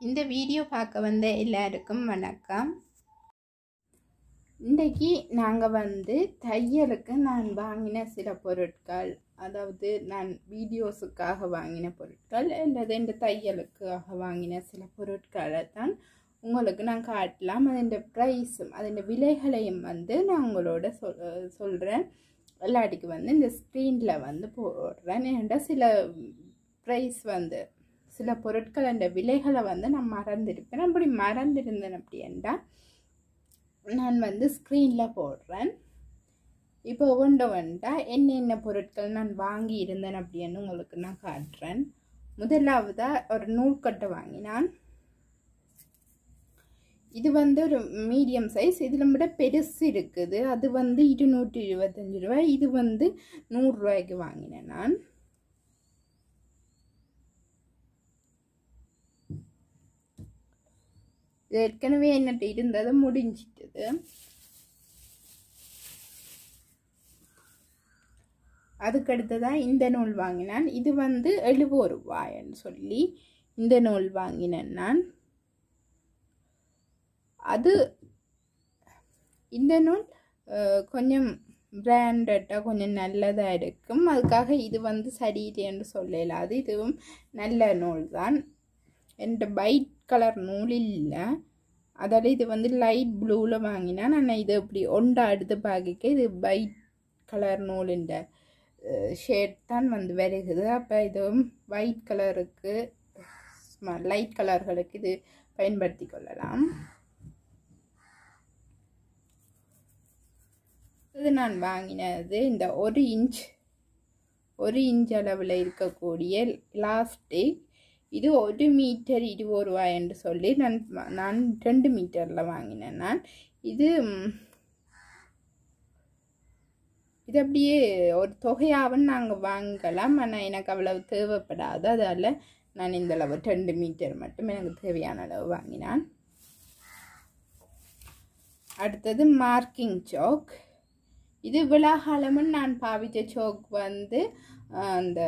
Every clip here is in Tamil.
இந்த வீடியோ பார்க்க வந்த எல்லாருக்கும் வணக்கம். இன்றைக்கி நாங்கள் வந்து தையலுக்கு நான் வாங்கின சில பொருட்கள் அதாவது நான் வீடியோஸுக்காக வாங்கின பொருட்கள் அல்லது இந்த தையலுக்காக வாங்கின சில பொருட்களை தான் உங்களுக்கு நான் காட்டலாம். அதன் ப்ரைஸும் அதன் விலைகளையும் வந்து நான் உங்களோட சொல் சொல்கிறேன் எல்லாட்டிக்கு வந்து இந்த ஸ்க்ரீனில் வந்து போடுறேன். ஏன்டா சில ப்ரைஸ் வந்து சில பொருட்கள் அந்த விலைகளை வந்து நான் மறந்துருப்பேன். அப்படி மறந்துருந்தேன் அப்படின்டா நான் வந்து ஸ்க்ரீனில் போடுறேன். இப்போ ஒவ்வொன்று வந்தா என்னென்ன பொருட்கள் நான் வாங்கி இருந்தேன் அப்படின்னு உங்களுக்கு நான் காட்டுறேன். முதலாவதாக ஒரு நூல்கட்டை வாங்கினான். இது வந்து ஒரு மீடியம் சைஸ் இதில் விட பெருசு இருக்குது. அது வந்து இருநூற்றி இருபத்தஞ்சி ரூபாய் இது வந்து நூறுரூவாய்க்கு வாங்கினேன் நான். ஏற்கனவே என்னட்டு இருந்தது முடிஞ்சிட்டது. அதுக்கடுத்ததான் இந்த நூல் வாங்கினான். இது வந்து எழுபது ரூபாய்ன்னு சொல்லி இந்த நூல் வாங்கினேன் நான். அது இந்த நூல் கொஞ்சம் பிராண்டட்டாக கொஞ்சம் நல்லதாக இருக்கும். அதுக்காக இது வந்து சரியில்லைன்னு சொல்லலாது. இதுவும் நல்ல நூல் தான் என்கிட்ட பைட் கலர் நூல் இல்லை. அதாவது இது வந்து லைட் ப்ளூவில் வாங்கினேன் நான் இது இப்படி ஒண்டா எடுத்து பார்க்க இது வைட் கலர் நூலுன்ற ஷேட் தான் வந்து வருகுது அப்போ இதுவும் ஒயிட் கலருக்கு லைட் கலர்களுக்கு இது பயன்படுத்தி கொள்ளலாம். இது நான் வாங்கினது இந்த ஒரு இன்ச் ஒரு இன்ச் அளவில் இருக்கக்கூடிய லாஸ்டிக் இது ஒரு மீட்டர் இருபது ரூபாய் என்று சொல்லி நான் நான் ரெண்டு மீட்டரில் வாங்கினேன் நான். இது இது அப்படியே ஒரு தொகையாகவும் நாங்கள் வாங்கலாம். ஆனால் எனக்கு அவ்வளவு தேவைப்படாது. அதால் நான் இந்த அளவு ரெண்டு மீட்டர் மட்டும் எனக்கு தேவையான அளவு வாங்கினான். அடுத்தது மார்க்கிங் சோக் இது விழாகாலமும் நான் பாவித்த சோக் வந்து அந்த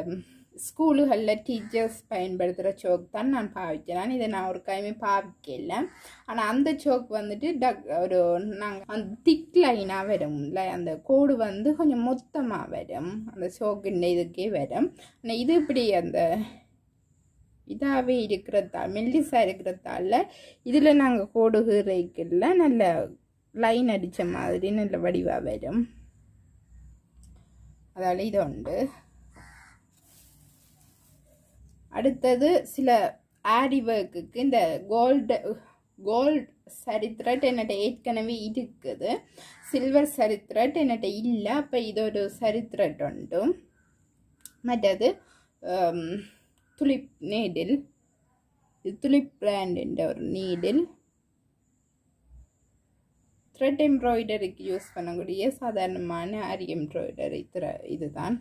ஸ்கூலுகளில் டீச்சர்ஸ் பயன்படுத்துகிற சோக் தான் நான் பாவிக்கிறேன். இதை நான் ஒரு கைமே பாவிக்கல. ஆனால் அந்த சோக் வந்துட்டு டக் ஒரு நாங்கள் அந்த திக் லைனாக வரும்ல அந்த கோடு வந்து கொஞ்சம் மொத்தமாக வரும். அந்த சோக்குன்ற இதுக்கே வரும். ஆனால் இது இப்படி அந்த இதாகவே இருக்கிறதால மெல்லிஸாக இருக்கிறதால இதில் நாங்கள் கோடுகிறதுக்குள்ள நல்ல லைன் அடித்த மாதிரி நல்ல வடிவாக வரும். அதால் இது உண்டு. அடுத்தது சில ஆரி ஒர்க்குக்கு இந்த கோல்டு கோல்டு சரி த்ரெட் என்னட்ட ஏற்கனவே இருக்குது. சில்வர் சரி த்ரெட் என்னட்ட இல்லை. அப்போ இது ஒரு சரி த்ரெட் உண்டு. மற்றது துளிப் நீடில் துளிப் பிராண்டிൻ്റെ ஒரு நீடில் த்ரெட் எம்ப்ராய்டரிக்கு யூஸ் பண்ணக்கூடிய சாதாரணமான ஆரி எம்ப்ராய்டரி த்ர இதுதான்.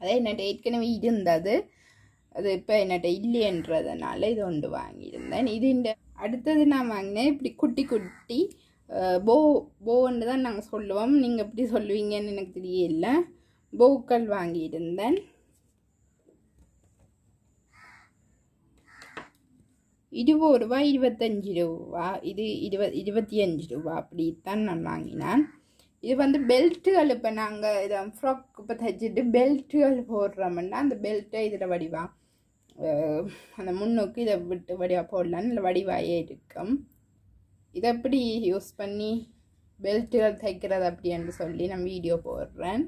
அதே என்னட்ட ஏற்கனவே இருந்தது. அது இப்போ என்னட்ட இல்லைன்றதுனால இது ஒன்று வாங்கியிருந்தேன். இது இந்த அடுத்தது நான் வாங்கினேன். இப்படி குட்டி குட்டி போ போன்னு தான் நாங்கள் சொல்லுவோம். நீங்கள் எப்படி சொல்லுவீங்கன்னு எனக்கு தெரியல. போக்கள் வாங்கியிருந்தேன். இருபது ரூபா இருபத்தஞ்சி ரூபா. இது இருப இருபத்தி அஞ்சு ரூபா. அப்படித்தான் நான் வாங்கினேன். இது வந்து பெல்ட்டுகள் இப்போ நாங்கள் இதை ஃப்ராக் இப்போ தைச்சிட்டு பெல்ட்டுகள் போடுறோம்னா அந்த பெல்ட்டை இதில் வடிவான் அந்த முன்னோக்கு இதை விட்டு வடிவாக போடலான்னு இல்லை வடிவாயே இருக்கும். இதை எப்படி யூஸ் பண்ணி பெல்ட்டுகள் தைக்கிறது அப்படின்னு சொல்லி நான் வீடியோ போடுறேன்.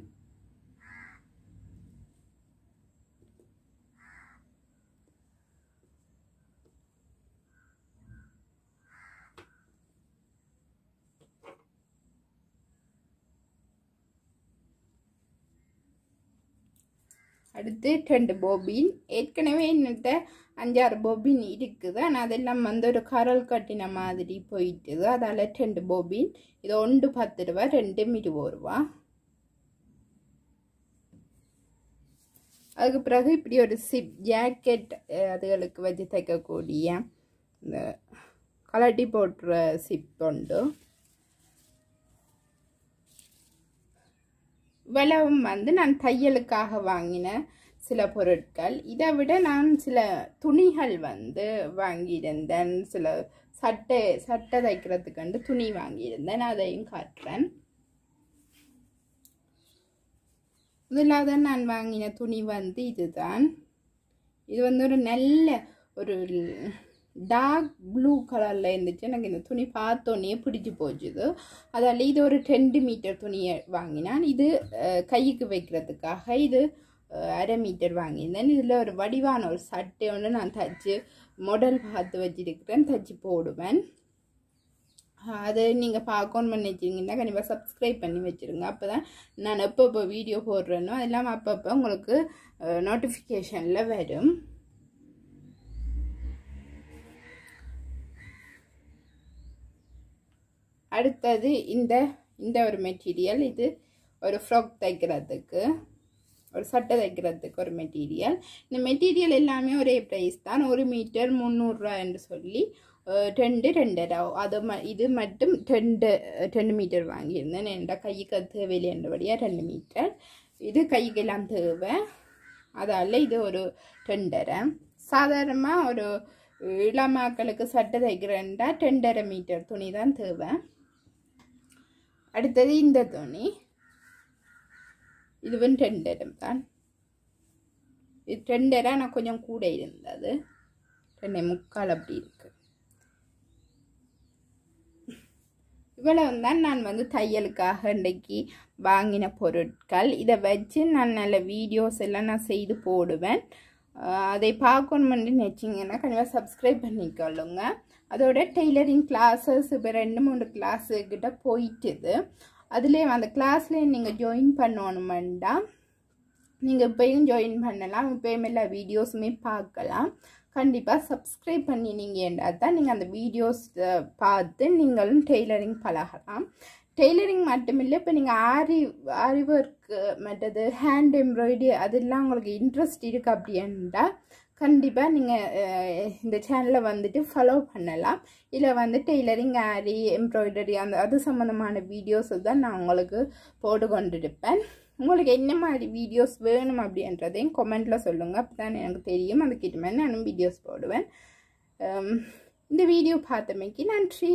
அடுத்து ரெண்டு போபின் ஏற்கனவே என்னட்ட அஞ்சாறு போபின் இருக்குது. ஆனால் அதெல்லாம் வந்து ஒரு கரல் கட்டின மாதிரி போயிட்டுது. அதால் ரெண்டு போபின் இது ஒன்று பத்து ரூபா ரெண்டும் இருபது ரூபா. அதுக்கு பிறகு இப்படி ஒரு சிப் ஜாக்கெட் அதுகளுக்கு வச்சு தைக்கக்கூடிய இந்த கலட்டி போட்டுற சிப் உண்டு. இவ்வளவும் வந்து நான் தையலுக்காக வாங்கின சில பொருட்கள். இதை விட நான் சில துணிகள் வந்து வாங்கியிருந்தேன். சில சட்டை சட்டை தைக்கிறதுக்கு துணி வாங்கியிருந்தேன். அதையும் காட்டுறேன். முதலாக நான் வாங்கின துணி வந்து இதுதான். இது வந்து ஒரு நல்ல ஒரு டார்க் ப்ளூ கலரில் இருந்துச்சு. எனக்கு இந்த துணி பார்த்தோன்னே பிடிச்சி போச்சுது. அதில் இது ஒரு ரெண்டு மீட்டர் துணியை வாங்கினான். இது கைக்கு வைக்கிறதுக்காக இது அரை மீட்டர் வாங்கியிருந்தேன். இதில் ஒரு வடிவான ஒரு சட்டை ஒன்று நான் தச்சு மாடல் பார்த்து வச்சிருக்கிறேன். தச்சு போடுவேன். அதை நீங்கள் பார்க்கணும்னு பண்ணி கண்டிப்பாக சப்ஸ்கிரைப் பண்ணி வச்சுருங்க. அப்போ தான் நான் எப்பப்போ வீடியோ போடுறேனோ அது இல்லாமல் அப்பப்போ உங்களுக்கு நோட்டிஃபிகேஷனில் வரும். அடுத்தது இந்த இந்த ஒரு மெட்டீரியல் இது ஒரு ஃப்ராக் தைக்கிறதுக்கு ஒரு சட்டை தைக்கிறதுக்கு ஒரு மெட்டீரியல் இந்த மெட்டீரியல் எல்லாமே ஒரே ப்ரைஸ் தான். ஒரு மீட்டர் முந்நூறுரூவா என்று சொல்லி ரெண்டு ரெண்டரை அது ம இது மட்டும் ரெண்டு ரெண்டு மீட்டர் வாங்கியிருந்தேன். என்ட கைக்கு அது தேவையில்லைன்றபடியாக ரெண்டு மீட்டர் இது கைக்கெல்லாம் தேவை. அதால் இது ஒரு ரெண்டரை. சாதாரணமாக ஒரு இளமாக்களுக்கு சட்டை தைக்கிறேன்டா ரெண்டரை மீட்டர் துணி தான் தேவை. அடுத்தது இந்த துணி. இதுவும் ரெண்டரம் தான். இது ரெண்டரை நான் கொஞ்சம் கூட இருந்தது. ரெண்டே முக்கால் அப்படி இருக்கு. இவ்வளவு தான் நான் வந்து தையலுக்காக இன்றைக்கு வாங்கின பொருட்கள். இதை வச்சு நான் நல்ல வீடியோஸ் எல்லாம் நான் செய்து போடுவேன். அதை பார்க்கணுமென்று நினச்சிங்கன்னா கண்டிப்பாக சப்ஸ்கிரைப் பண்ணிக்கொள்ளுங்க. அதோட டெய்லரிங் கிளாஸஸ் இப்போ ரெண்டு மூணு கிளாஸுக்கிட்ட போயிட்டுது. அதுலேயே அந்த கிளாஸ்லேயே நீங்கள் ஜாயின் பண்ணணுமெண்டா நீங்கள் இப்போயும் ஜாயின் பண்ணலாம். இப்போயும் எல்லா வீடியோஸுமே பார்க்கலாம். கண்டிப்பாக சப்ஸ்கிரைப் பண்ணினீங்கன்னா தான் நீங்கள் அந்த வீடியோஸ் பார்த்து நீங்களும் டெய்லரிங் பழகலாம். டெய்லரிங் மட்டுமில்லை இப்போ நீங்கள் ஆரி ஆரி ஒர்க்கு மற்றது ஹேண்ட் எம்ப்ராய்டரி அதெல்லாம் உங்களுக்கு இன்ட்ரெஸ்ட் இருக்குது அப்படின்டா கண்டிப்பாக நீங்கள் இந்த சேனலை வந்துட்டு ஃபாலோ பண்ணலாம். இதில் வந்து டெய்லரிங் ஆரி எம்ப்ராய்டரி அந்த அது சம்மந்தமான வீடியோஸ் தான் நான் உங்களுக்கு போட்டு கொண்டிருப்பேன். உங்களுக்கு என்ன மாதிரி வீடியோஸ் வேணும் அப்படின்றதையும் கொமெண்ட்டில் சொல்லுங்கள் அப்போ தான் எனக்கு தெரியும். அதுக்கிட்ட மாதிரி நானும் வீடியோஸ் போடுவேன். இந்த வீடியோ பார்த்தமைக்கு நன்றி.